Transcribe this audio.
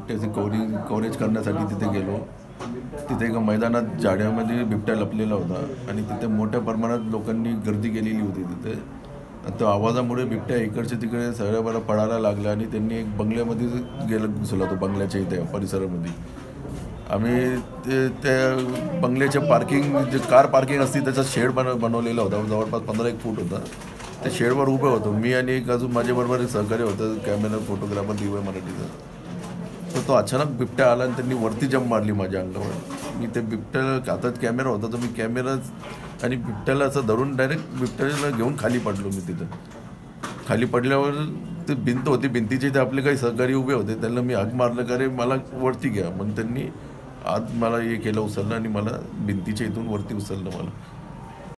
बिबट्याची covering coverage करण्यासाठी तिथे गेलो. तिथे एका मैदानात जाड्यामध्ये बिबट्या लपलेला होता आणि तिथे मोठ्या प्रमाणात लोकांनी गर्दी केलेली होती तिथे. त्या आवाजामुळे बिबट्या इकडचे तिकडे सगळ्या पडायला लागला आणि त्यांनी एक बंगल्यामध्ये गेलं घुसला तो बंगल्याच्या इथे परिसरामध्ये. आम्ही ते त्या बंगल्याच्या पार्किंग जे कार पार्किंग असते त्याचा शेड बन बनवलेला होता. जवळपास पंधरा एक फूट होता. त्या शेडवर उभे होतो. मी आणि एक अजून माझ्याबरोबर एक सहकारी होतं कॅमेरा फोटोग्राफर दिवय मराठीचा. तर तो अचानक बिबट्या आला आणि त्यांनी वरती जंप मारली माझ्या अंगावर. मी ते बिबट्याला हातात कॅमेरा होता तर मी कॅमेरा आणि बिबट्याला असं धरून डायरेक्ट बिबट्याला घेऊन खाली पडलो मी तिथं. खाली पडल्यावर ते भिंत होती भिंतीचे ते आपले काही सहकारी उभे होते त्यांना मी हाक मारलं का रे मला वरती घ्या. मग त्यांनी आत मला हे केलं उचललं आणि मला भिंतीच्या इथून वरती उचललं मला.